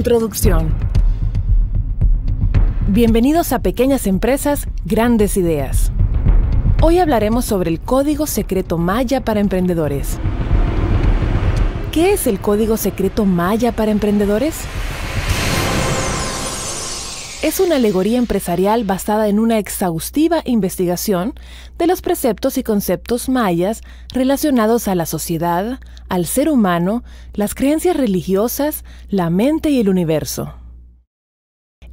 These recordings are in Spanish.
Introducción. Bienvenidos a Pequeñas Empresas, Grandes Ideas. Hoy hablaremos sobre el Código Secreto Maya para Emprendedores. ¿Qué es el Código Secreto Maya para Emprendedores? Es una alegoría empresarial basada en una exhaustiva investigación de los preceptos y conceptos mayas relacionados a la sociedad, al ser humano, las creencias religiosas, la mente y el universo.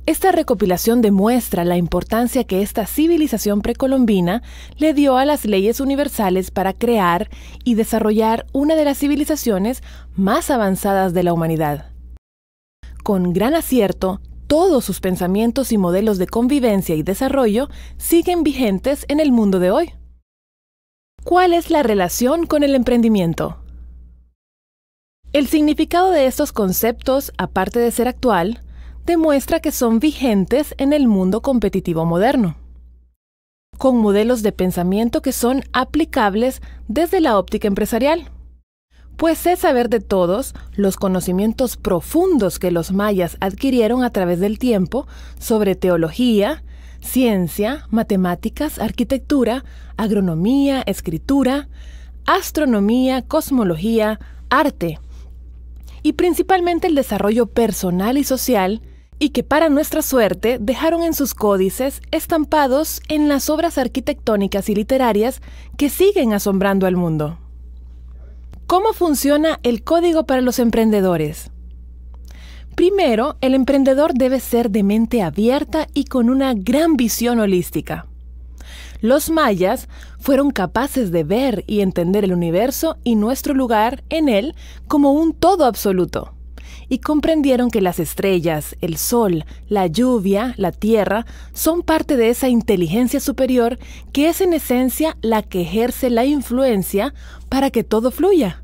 Esta recopilación demuestra la importancia que esta civilización precolombina le dio a las leyes universales para crear y desarrollar una de las civilizaciones más avanzadas de la humanidad. Con gran acierto, todos sus pensamientos y modelos de convivencia y desarrollo siguen vigentes en el mundo de hoy. ¿Cuál es la relación con el emprendimiento? El significado de estos conceptos, aparte de ser actual, demuestra que son vigentes en el mundo competitivo moderno, con modelos de pensamiento que son aplicables desde la óptica empresarial pues es saber de todos los conocimientos profundos que los mayas adquirieron a través del tiempo sobre teología, ciencia, matemáticas, arquitectura, agronomía, escritura, astronomía, cosmología, arte, y principalmente el desarrollo personal y social, y que para nuestra suerte dejaron en sus códices estampados en las obras arquitectónicas y literarias que siguen asombrando al mundo. ¿Cómo funciona el código para los emprendedores? Primero, el emprendedor debe ser de mente abierta y con una gran visión holística. Los mayas fueron capaces de ver y entender el universo y nuestro lugar en él como un todo absoluto, y comprendieron que las estrellas, el sol, la lluvia, la tierra, son parte de esa inteligencia superior que es en esencia la que ejerce la influencia para que todo fluya,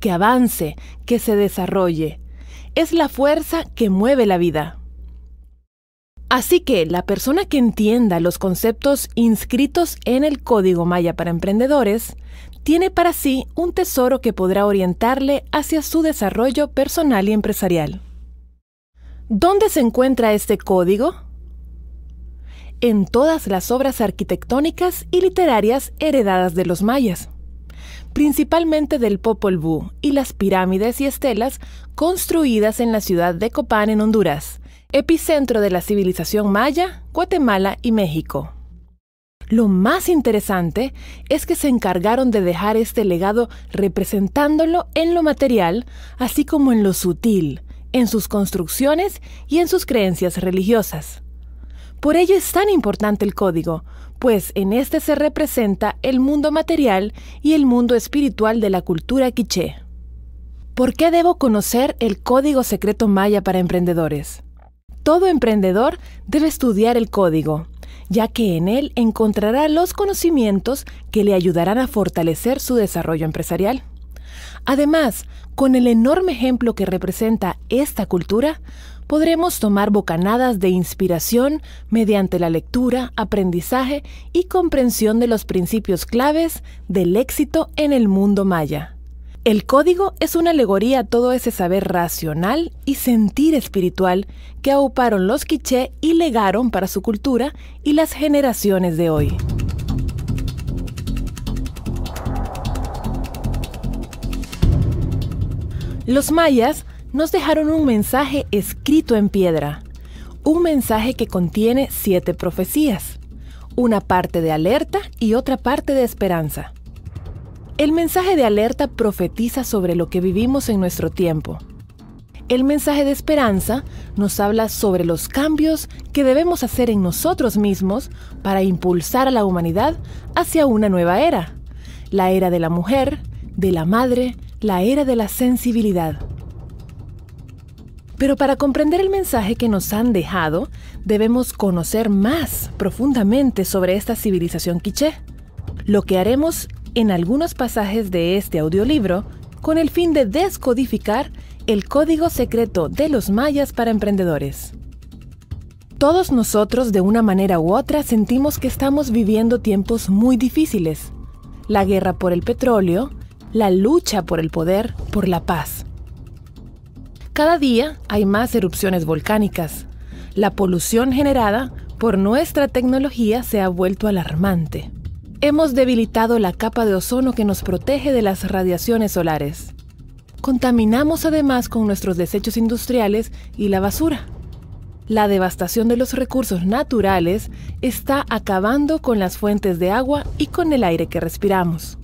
que avance, que se desarrolle. Es la fuerza que mueve la vida. Así que la persona que entienda los conceptos inscritos en el Código Maya para Emprendedores tiene para sí un tesoro que podrá orientarle hacia su desarrollo personal y empresarial. ¿Dónde se encuentra este código? En todas las obras arquitectónicas y literarias heredadas de los mayas principalmente del Popol Vuh y las pirámides y estelas construidas en la ciudad de Copán en Honduras, epicentro de la civilización maya, Guatemala y México. Lo más interesante es que se encargaron de dejar este legado representándolo en lo material, así como en lo sutil, en sus construcciones y en sus creencias religiosas. Por ello es tan importante el código, pues en este se representa el mundo material y el mundo espiritual de la cultura quiché. ¿Por qué debo conocer el código secreto maya para emprendedores? Todo emprendedor debe estudiar el código, ya que en él encontrará los conocimientos que le ayudarán a fortalecer su desarrollo empresarial. Además, con el enorme ejemplo que representa esta cultura, podremos tomar bocanadas de inspiración mediante la lectura, aprendizaje y comprensión de los principios claves del éxito en el mundo maya. El código es una alegoría a todo ese saber racional y sentir espiritual que auparon los quiché y legaron para su cultura y las generaciones de hoy. Los mayas nos dejaron un mensaje escrito en piedra, un mensaje que contiene siete profecías, una parte de alerta y otra parte de esperanza. El mensaje de alerta profetiza sobre lo que vivimos en nuestro tiempo. El mensaje de esperanza nos habla sobre los cambios que debemos hacer en nosotros mismos para impulsar a la humanidad hacia una nueva era, la era de la mujer, de la madre, la era de la sensibilidad. Pero para comprender el mensaje que nos han dejado, debemos conocer más profundamente sobre esta civilización quiché, lo que haremos en algunos pasajes de este audiolibro con el fin de descodificar el código secreto de los mayas para emprendedores. Todos nosotros de una manera u otra sentimos que estamos viviendo tiempos muy difíciles. La guerra por el petróleo, la lucha por el poder, por la paz Cada día hay más erupciones volcánicas. La polución generada por nuestra tecnología se ha vuelto alarmante. Hemos debilitado la capa de ozono que nos protege de las radiaciones solares. Contaminamos además con nuestros desechos industriales y la basura. La devastación de los recursos naturales está acabando con las fuentes de agua y con el aire que respiramos.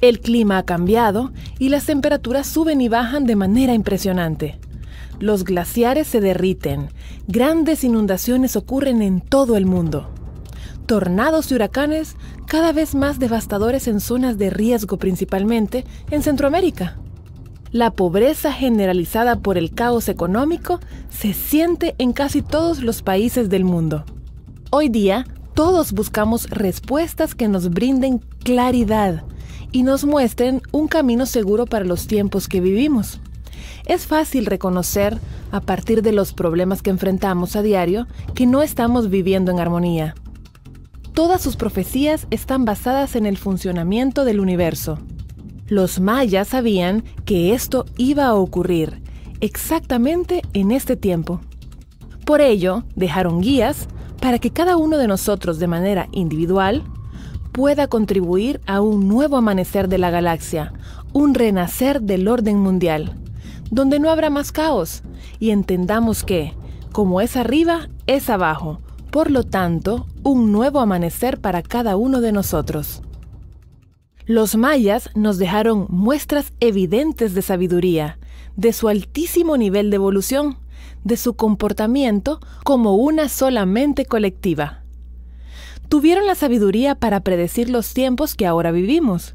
El clima ha cambiado y las temperaturas suben y bajan de manera impresionante. Los glaciares se derriten, grandes inundaciones ocurren en todo el mundo. Tornados y huracanes cada vez más devastadores en zonas de riesgo principalmente en Centroamérica. La pobreza generalizada por el caos económico se siente en casi todos los países del mundo. Hoy día, todos buscamos respuestas que nos brinden claridad y nos muestren un camino seguro para los tiempos que vivimos. Es fácil reconocer, a partir de los problemas que enfrentamos a diario, que no estamos viviendo en armonía. Todas sus profecías están basadas en el funcionamiento del universo. Los mayas sabían que esto iba a ocurrir exactamente en este tiempo. Por ello, dejaron guías para que cada uno de nosotros de manera individual pueda contribuir a un nuevo amanecer de la galaxia, un renacer del orden mundial, donde no habrá más caos y entendamos que, como es arriba, es abajo, por lo tanto, un nuevo amanecer para cada uno de nosotros. Los mayas nos dejaron muestras evidentes de sabiduría, de su altísimo nivel de evolución, de su comportamiento como una sola mente colectiva. Tuvieron la sabiduría para predecir los tiempos que ahora vivimos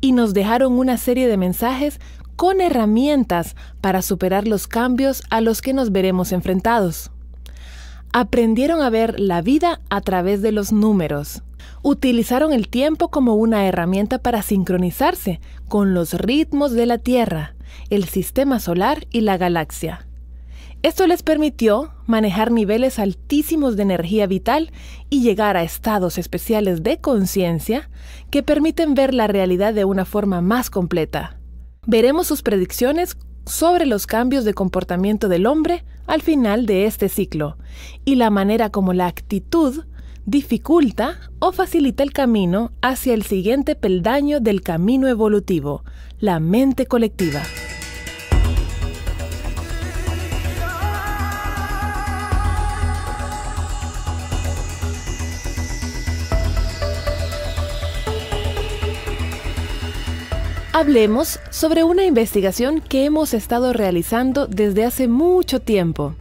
y nos dejaron una serie de mensajes con herramientas para superar los cambios a los que nos veremos enfrentados. Aprendieron a ver la vida a través de los números, utilizaron el tiempo como una herramienta para sincronizarse con los ritmos de la Tierra, el sistema solar y la galaxia. Esto les permitió manejar niveles altísimos de energía vital y llegar a estados especiales de conciencia que permiten ver la realidad de una forma más completa. Veremos sus predicciones sobre los cambios de comportamiento del hombre al final de este ciclo y la manera como la actitud dificulta o facilita el camino hacia el siguiente peldaño del camino evolutivo, la mente colectiva. Hablemos sobre una investigación que hemos estado realizando desde hace mucho tiempo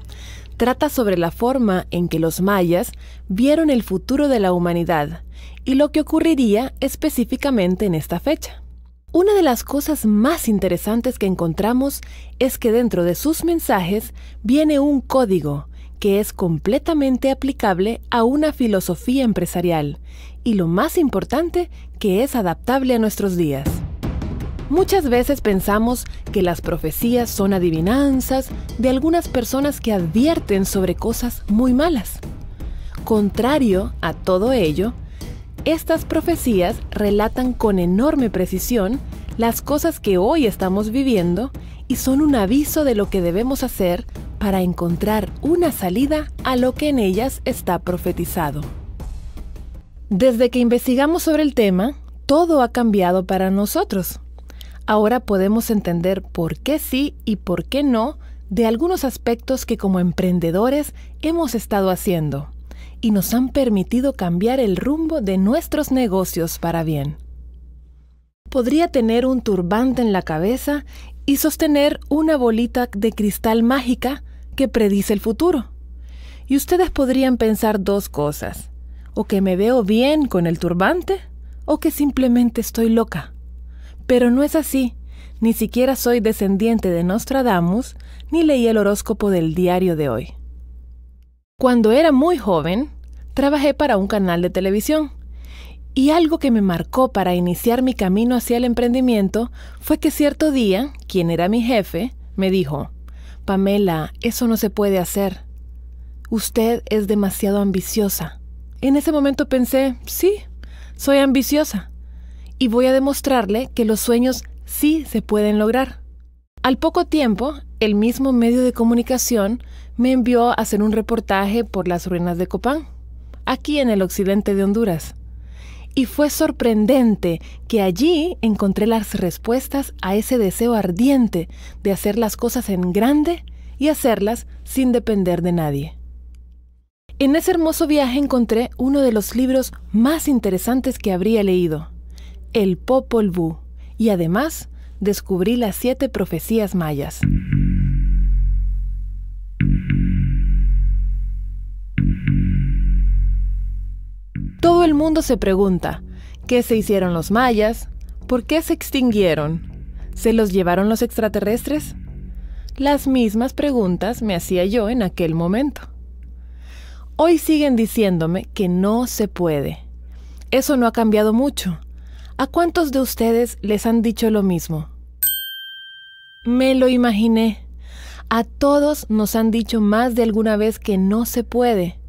trata sobre la forma en que los mayas vieron el futuro de la humanidad y lo que ocurriría específicamente en esta fecha. Una de las cosas más interesantes que encontramos es que dentro de sus mensajes viene un código que es completamente aplicable a una filosofía empresarial y lo más importante que es adaptable a nuestros días. Muchas veces pensamos que las profecías son adivinanzas de algunas personas que advierten sobre cosas muy malas. Contrario a todo ello, estas profecías relatan con enorme precisión las cosas que hoy estamos viviendo y son un aviso de lo que debemos hacer para encontrar una salida a lo que en ellas está profetizado. Desde que investigamos sobre el tema, todo ha cambiado para nosotros. Ahora podemos entender por qué sí y por qué no de algunos aspectos que como emprendedores hemos estado haciendo y nos han permitido cambiar el rumbo de nuestros negocios para bien. Podría tener un turbante en la cabeza y sostener una bolita de cristal mágica que predice el futuro. Y ustedes podrían pensar dos cosas, o que me veo bien con el turbante, o que simplemente estoy loca. Pero no es así. Ni siquiera soy descendiente de Nostradamus, ni leí el horóscopo del diario de hoy. Cuando era muy joven, trabajé para un canal de televisión. Y algo que me marcó para iniciar mi camino hacia el emprendimiento fue que cierto día, quien era mi jefe, me dijo, Pamela, eso no se puede hacer. Usted es demasiado ambiciosa. En ese momento pensé, sí, soy ambiciosa y voy a demostrarle que los sueños sí se pueden lograr. Al poco tiempo, el mismo medio de comunicación me envió a hacer un reportaje por las ruinas de Copán, aquí en el occidente de Honduras. Y fue sorprendente que allí encontré las respuestas a ese deseo ardiente de hacer las cosas en grande y hacerlas sin depender de nadie. En ese hermoso viaje encontré uno de los libros más interesantes que habría leído, El Popol Vuh, y además descubrí las siete profecías mayas. Todo el mundo se pregunta, ¿qué se hicieron los mayas? ¿Por qué se extinguieron? ¿Se los llevaron los extraterrestres? Las mismas preguntas me hacía yo en aquel momento. Hoy siguen diciéndome que no se puede. Eso no ha cambiado mucho. ¿A cuántos de ustedes les han dicho lo mismo? Me lo imaginé. A todos nos han dicho más de alguna vez que no se puede.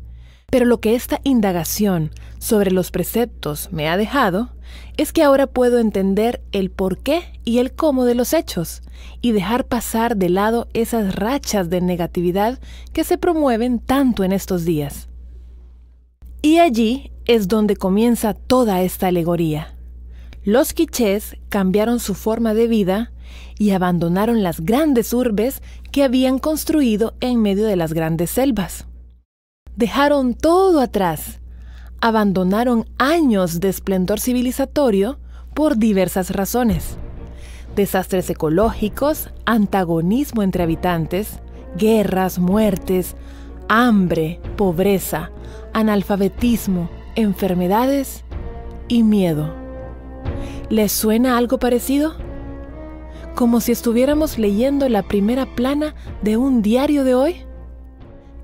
Pero lo que esta indagación sobre los preceptos me ha dejado es que ahora puedo entender el por qué y el cómo de los hechos y dejar pasar de lado esas rachas de negatividad que se promueven tanto en estos días. Y allí es donde comienza toda esta alegoría. Los quichés cambiaron su forma de vida y abandonaron las grandes urbes que habían construido en medio de las grandes selvas. Dejaron todo atrás abandonaron años de esplendor civilizatorio por diversas razones. Desastres ecológicos, antagonismo entre habitantes, guerras, muertes, hambre, pobreza, analfabetismo, enfermedades y miedo. ¿Les suena algo parecido? Como si estuviéramos leyendo la primera plana de un diario de hoy.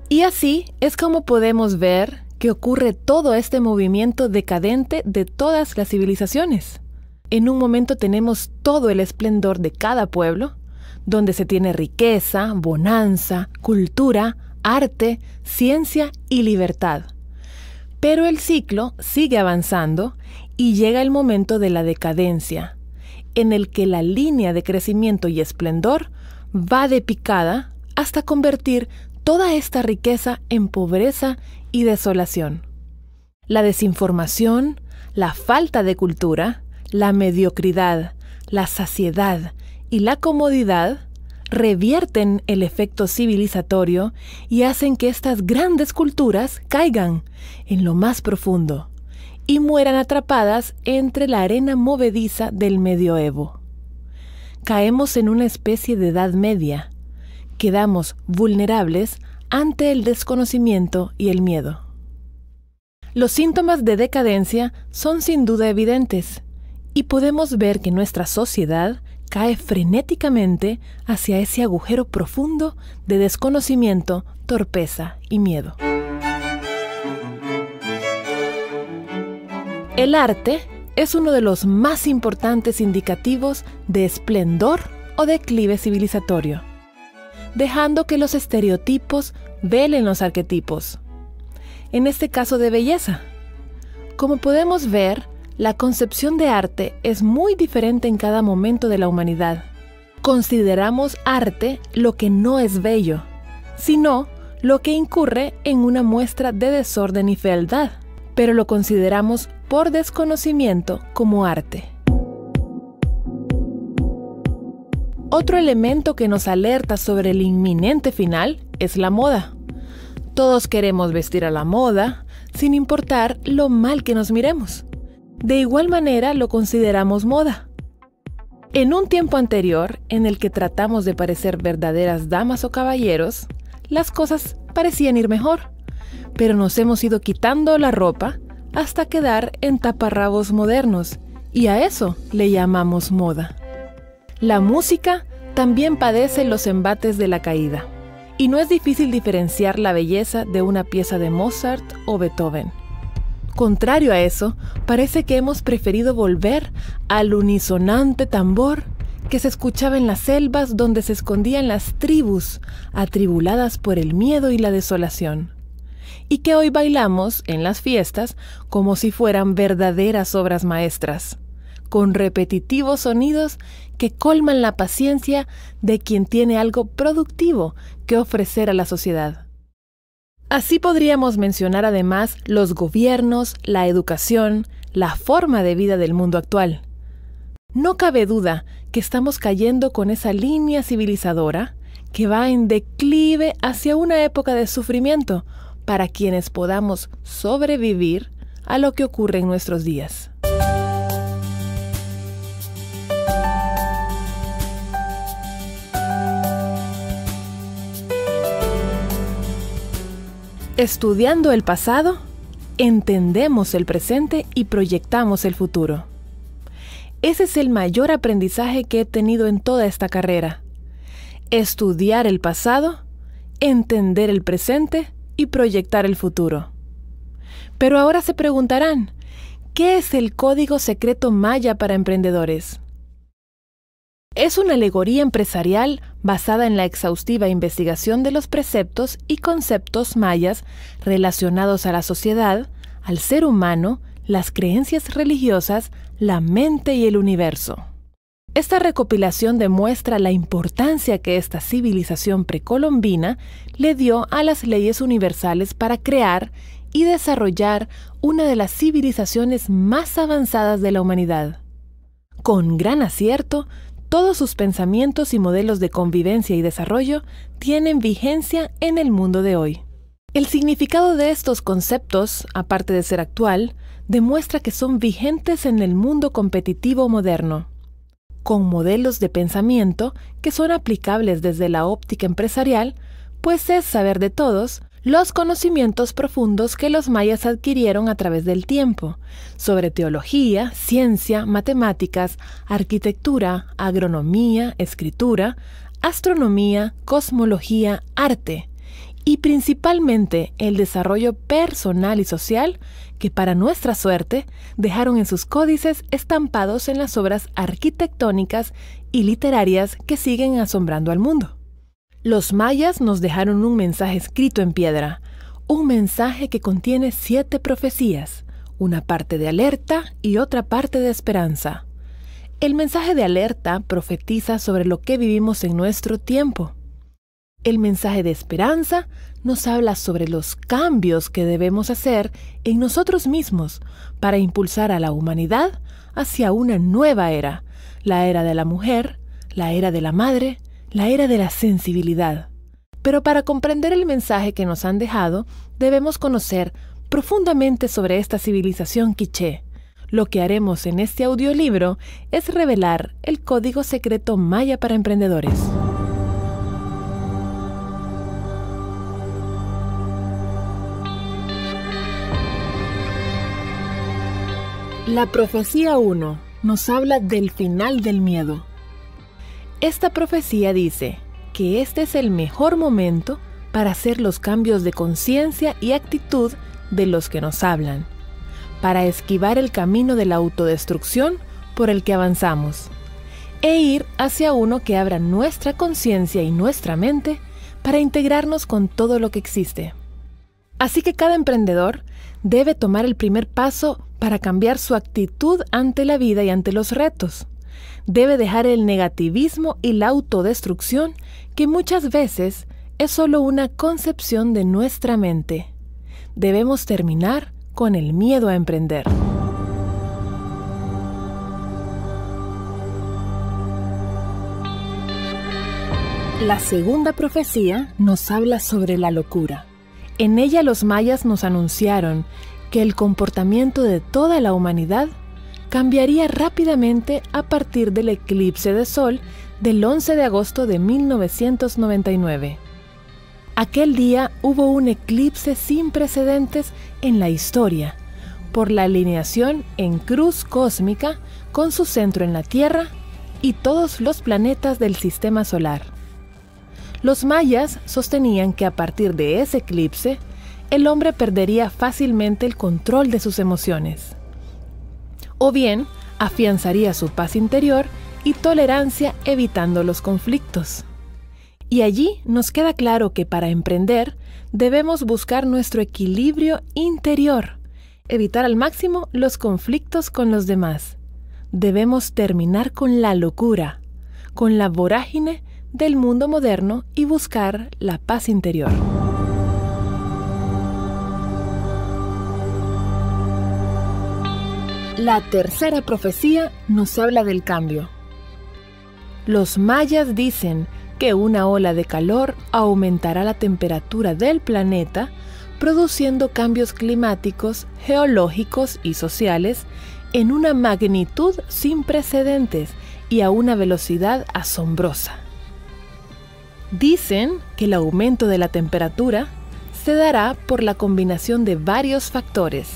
Y así es como podemos ver que ocurre todo este movimiento decadente de todas las civilizaciones. En un momento tenemos todo el esplendor de cada pueblo, donde se tiene riqueza, bonanza, cultura, arte, ciencia y libertad. Pero el ciclo sigue avanzando y llega el momento de la decadencia, en el que la línea de crecimiento y esplendor va de picada hasta convertir toda esta riqueza en pobreza y desolación. La desinformación, la falta de cultura, la mediocridad, la saciedad y la comodidad revierten el efecto civilizatorio y hacen que estas grandes culturas caigan en lo más profundo y mueran atrapadas entre la arena movediza del medioevo. Caemos en una especie de edad media, quedamos vulnerables ante el desconocimiento y el miedo. Los síntomas de decadencia son sin duda evidentes y podemos ver que nuestra sociedad cae frenéticamente hacia ese agujero profundo de desconocimiento, torpeza y miedo. El arte es uno de los más importantes indicativos de esplendor o declive civilizatorio dejando que los estereotipos velen los arquetipos. En este caso de belleza. Como podemos ver, la concepción de arte es muy diferente en cada momento de la humanidad. Consideramos arte lo que no es bello, sino lo que incurre en una muestra de desorden y fealdad, pero lo consideramos por desconocimiento como arte. Otro elemento que nos alerta sobre el inminente final es la moda. Todos queremos vestir a la moda, sin importar lo mal que nos miremos. De igual manera lo consideramos moda. En un tiempo anterior, en el que tratamos de parecer verdaderas damas o caballeros, las cosas parecían ir mejor, pero nos hemos ido quitando la ropa hasta quedar en taparrabos modernos, y a eso le llamamos moda. La música también padece los embates de la caída, y no es difícil diferenciar la belleza de una pieza de Mozart o Beethoven. Contrario a eso, parece que hemos preferido volver al unisonante tambor que se escuchaba en las selvas donde se escondían las tribus, atribuladas por el miedo y la desolación, y que hoy bailamos en las fiestas como si fueran verdaderas obras maestras con repetitivos sonidos que colman la paciencia de quien tiene algo productivo que ofrecer a la sociedad. Así podríamos mencionar además los gobiernos, la educación, la forma de vida del mundo actual. No cabe duda que estamos cayendo con esa línea civilizadora que va en declive hacia una época de sufrimiento para quienes podamos sobrevivir a lo que ocurre en nuestros días. Estudiando el pasado, entendemos el presente y proyectamos el futuro. Ese es el mayor aprendizaje que he tenido en toda esta carrera. Estudiar el pasado, entender el presente y proyectar el futuro. Pero ahora se preguntarán, ¿qué es el código secreto maya para emprendedores? Es una alegoría empresarial basada en la exhaustiva investigación de los preceptos y conceptos mayas relacionados a la sociedad, al ser humano, las creencias religiosas, la mente y el universo. Esta recopilación demuestra la importancia que esta civilización precolombina le dio a las leyes universales para crear y desarrollar una de las civilizaciones más avanzadas de la humanidad. Con gran acierto, todos sus pensamientos y modelos de convivencia y desarrollo tienen vigencia en el mundo de hoy. El significado de estos conceptos, aparte de ser actual, demuestra que son vigentes en el mundo competitivo moderno, con modelos de pensamiento que son aplicables desde la óptica empresarial, pues es saber de todos los conocimientos profundos que los mayas adquirieron a través del tiempo sobre teología, ciencia, matemáticas, arquitectura, agronomía, escritura, astronomía, cosmología, arte y principalmente el desarrollo personal y social que para nuestra suerte dejaron en sus códices estampados en las obras arquitectónicas y literarias que siguen asombrando al mundo. Los mayas nos dejaron un mensaje escrito en piedra, un mensaje que contiene siete profecías, una parte de alerta y otra parte de esperanza. El mensaje de alerta profetiza sobre lo que vivimos en nuestro tiempo. El mensaje de esperanza nos habla sobre los cambios que debemos hacer en nosotros mismos para impulsar a la humanidad hacia una nueva era, la era de la mujer, la era de la madre, la era de la sensibilidad. Pero para comprender el mensaje que nos han dejado, debemos conocer profundamente sobre esta civilización quiché. Lo que haremos en este audiolibro es revelar el código secreto maya para emprendedores. La profecía 1 nos habla del final del miedo. Esta profecía dice que este es el mejor momento para hacer los cambios de conciencia y actitud de los que nos hablan, para esquivar el camino de la autodestrucción por el que avanzamos, e ir hacia uno que abra nuestra conciencia y nuestra mente para integrarnos con todo lo que existe. Así que cada emprendedor debe tomar el primer paso para cambiar su actitud ante la vida y ante los retos debe dejar el negativismo y la autodestrucción que muchas veces es solo una concepción de nuestra mente. Debemos terminar con el miedo a emprender. La segunda profecía nos habla sobre la locura. En ella los mayas nos anunciaron que el comportamiento de toda la humanidad cambiaría rápidamente a partir del eclipse de sol del 11 de agosto de 1999. Aquel día hubo un eclipse sin precedentes en la historia, por la alineación en cruz cósmica con su centro en la Tierra y todos los planetas del sistema solar. Los mayas sostenían que a partir de ese eclipse, el hombre perdería fácilmente el control de sus emociones o bien afianzaría su paz interior y tolerancia evitando los conflictos. Y allí nos queda claro que para emprender debemos buscar nuestro equilibrio interior, evitar al máximo los conflictos con los demás, debemos terminar con la locura, con la vorágine del mundo moderno y buscar la paz interior. La tercera profecía nos habla del cambio. Los mayas dicen que una ola de calor aumentará la temperatura del planeta, produciendo cambios climáticos, geológicos y sociales en una magnitud sin precedentes y a una velocidad asombrosa. Dicen que el aumento de la temperatura se dará por la combinación de varios factores,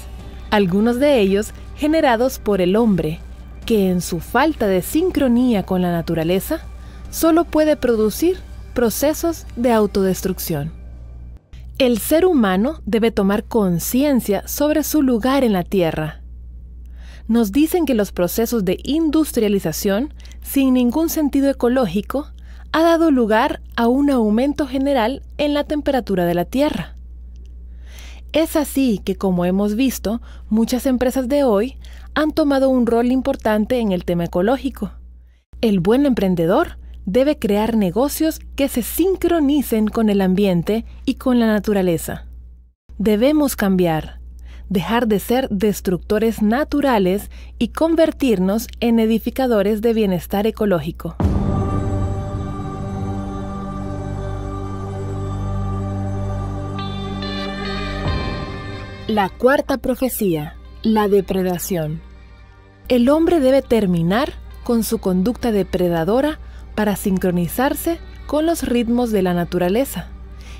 algunos de ellos generados por el hombre, que en su falta de sincronía con la naturaleza, solo puede producir procesos de autodestrucción. El ser humano debe tomar conciencia sobre su lugar en la Tierra. Nos dicen que los procesos de industrialización, sin ningún sentido ecológico, ha dado lugar a un aumento general en la temperatura de la Tierra. Es así que, como hemos visto, muchas empresas de hoy han tomado un rol importante en el tema ecológico. El buen emprendedor debe crear negocios que se sincronicen con el ambiente y con la naturaleza. Debemos cambiar, dejar de ser destructores naturales y convertirnos en edificadores de bienestar ecológico. La cuarta profecía, la depredación. El hombre debe terminar con su conducta depredadora para sincronizarse con los ritmos de la naturaleza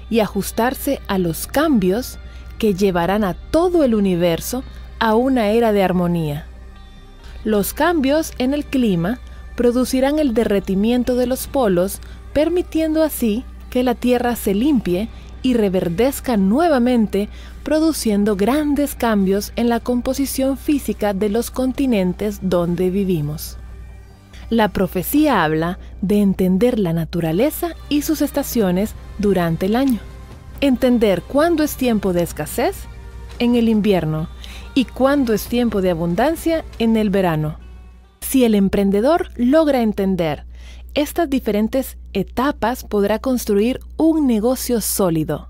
y ajustarse a los cambios que llevarán a todo el universo a una era de armonía. Los cambios en el clima producirán el derretimiento de los polos, permitiendo así que la Tierra se limpie y reverdezca nuevamente, produciendo grandes cambios en la composición física de los continentes donde vivimos. La profecía habla de entender la naturaleza y sus estaciones durante el año. Entender cuándo es tiempo de escasez en el invierno y cuándo es tiempo de abundancia en el verano. Si el emprendedor logra entender estas diferentes etapas podrá construir un negocio sólido.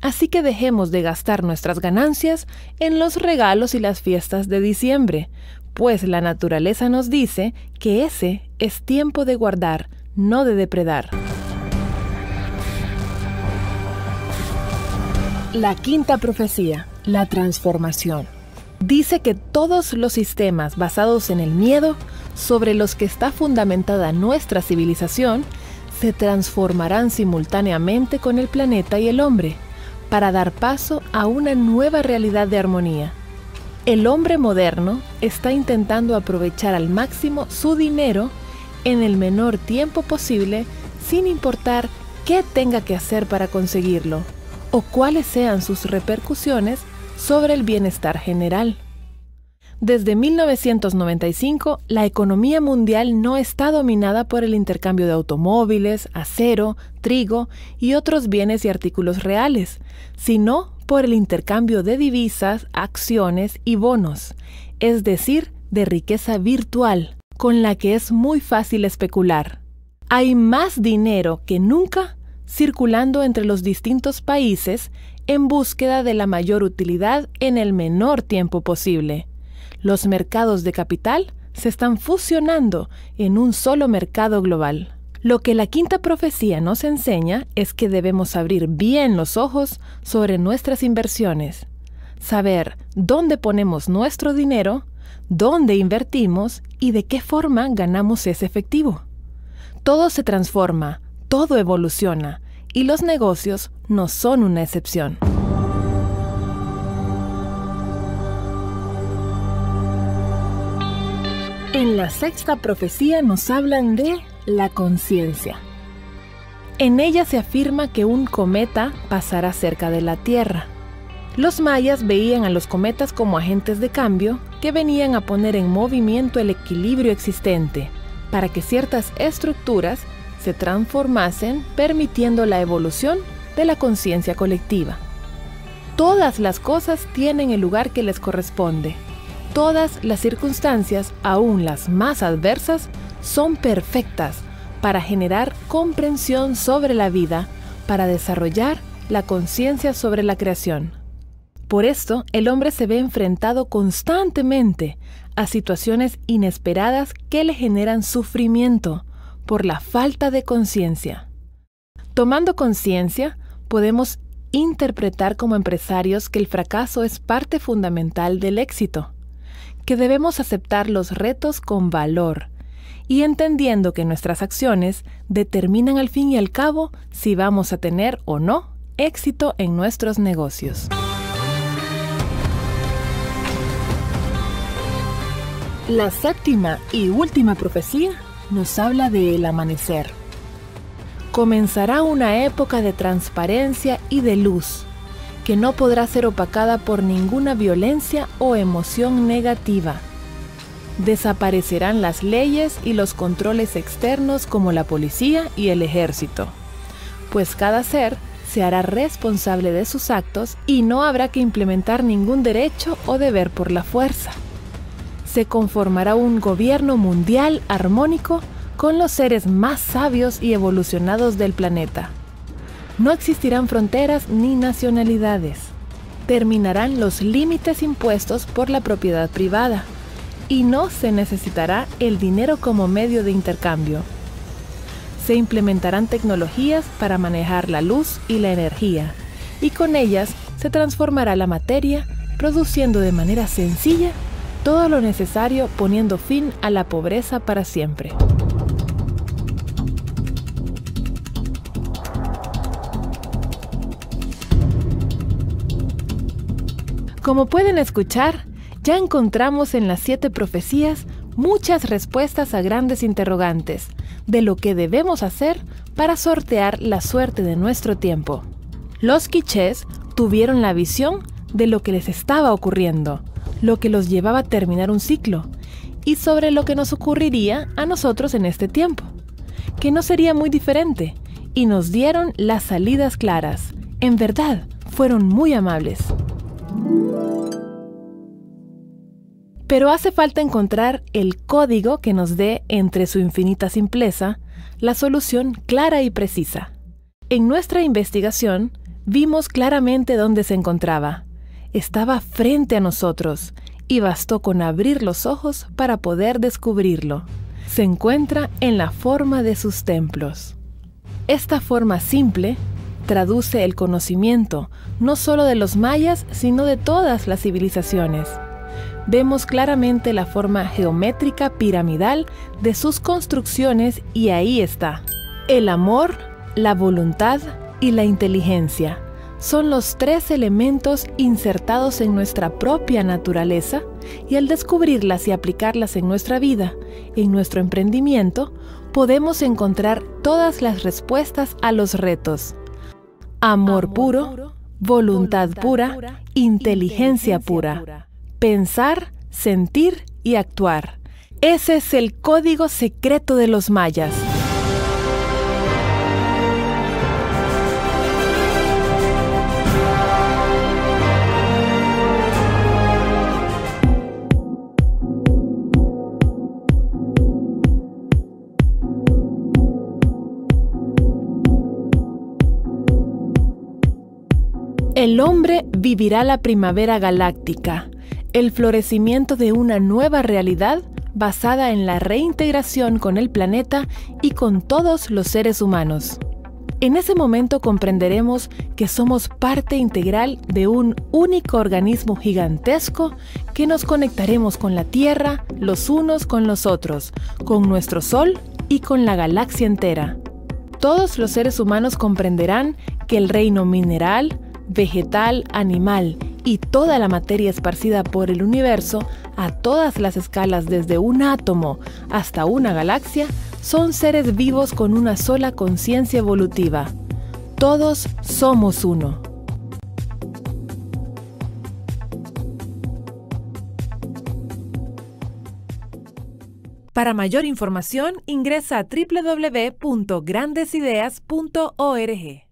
Así que dejemos de gastar nuestras ganancias en los regalos y las fiestas de diciembre, pues la naturaleza nos dice que ese es tiempo de guardar, no de depredar. La quinta profecía, la transformación. Dice que todos los sistemas basados en el miedo sobre los que está fundamentada nuestra civilización se transformarán simultáneamente con el planeta y el hombre para dar paso a una nueva realidad de armonía. El hombre moderno está intentando aprovechar al máximo su dinero en el menor tiempo posible sin importar qué tenga que hacer para conseguirlo o cuáles sean sus repercusiones sobre el bienestar general. Desde 1995, la economía mundial no está dominada por el intercambio de automóviles, acero, trigo y otros bienes y artículos reales, sino por el intercambio de divisas, acciones y bonos, es decir, de riqueza virtual, con la que es muy fácil especular. Hay más dinero que nunca circulando entre los distintos países en búsqueda de la mayor utilidad en el menor tiempo posible. Los mercados de capital se están fusionando en un solo mercado global. Lo que la quinta profecía nos enseña es que debemos abrir bien los ojos sobre nuestras inversiones, saber dónde ponemos nuestro dinero, dónde invertimos y de qué forma ganamos ese efectivo. Todo se transforma, todo evoluciona, y los negocios no son una excepción. En la sexta profecía nos hablan de la conciencia. En ella se afirma que un cometa pasará cerca de la Tierra. Los mayas veían a los cometas como agentes de cambio que venían a poner en movimiento el equilibrio existente para que ciertas estructuras se transformasen permitiendo la evolución de la conciencia colectiva. Todas las cosas tienen el lugar que les corresponde. Todas las circunstancias, aun las más adversas, son perfectas para generar comprensión sobre la vida, para desarrollar la conciencia sobre la creación. Por esto, el hombre se ve enfrentado constantemente a situaciones inesperadas que le generan sufrimiento por la falta de conciencia. Tomando conciencia, podemos interpretar como empresarios que el fracaso es parte fundamental del éxito, que debemos aceptar los retos con valor y entendiendo que nuestras acciones determinan al fin y al cabo si vamos a tener o no éxito en nuestros negocios. La séptima y última profecía nos habla del amanecer. Comenzará una época de transparencia y de luz, que no podrá ser opacada por ninguna violencia o emoción negativa. Desaparecerán las leyes y los controles externos como la policía y el ejército, pues cada ser se hará responsable de sus actos y no habrá que implementar ningún derecho o deber por la fuerza se conformará un gobierno mundial armónico con los seres más sabios y evolucionados del planeta. No existirán fronteras ni nacionalidades. Terminarán los límites impuestos por la propiedad privada y no se necesitará el dinero como medio de intercambio. Se implementarán tecnologías para manejar la luz y la energía y con ellas se transformará la materia produciendo de manera sencilla todo lo necesario poniendo fin a la pobreza para siempre. Como pueden escuchar, ya encontramos en las siete profecías muchas respuestas a grandes interrogantes de lo que debemos hacer para sortear la suerte de nuestro tiempo. Los quichés tuvieron la visión de lo que les estaba ocurriendo, lo que los llevaba a terminar un ciclo y sobre lo que nos ocurriría a nosotros en este tiempo, que no sería muy diferente, y nos dieron las salidas claras. En verdad, fueron muy amables. Pero hace falta encontrar el código que nos dé, entre su infinita simpleza, la solución clara y precisa. En nuestra investigación, vimos claramente dónde se encontraba, estaba frente a nosotros y bastó con abrir los ojos para poder descubrirlo. Se encuentra en la forma de sus templos. Esta forma simple traduce el conocimiento no solo de los mayas, sino de todas las civilizaciones. Vemos claramente la forma geométrica piramidal de sus construcciones y ahí está. El amor, la voluntad y la inteligencia son los tres elementos insertados en nuestra propia naturaleza y al descubrirlas y aplicarlas en nuestra vida, en nuestro emprendimiento, podemos encontrar todas las respuestas a los retos. Amor puro, voluntad pura, inteligencia pura. Pensar, sentir y actuar. Ese es el código secreto de los mayas. El hombre vivirá la primavera galáctica, el florecimiento de una nueva realidad basada en la reintegración con el planeta y con todos los seres humanos. En ese momento comprenderemos que somos parte integral de un único organismo gigantesco que nos conectaremos con la Tierra, los unos con los otros, con nuestro Sol y con la galaxia entera. Todos los seres humanos comprenderán que el reino mineral, vegetal, animal y toda la materia esparcida por el universo a todas las escalas desde un átomo hasta una galaxia son seres vivos con una sola conciencia evolutiva. Todos somos uno. Para mayor información ingresa a www.grandesideas.org.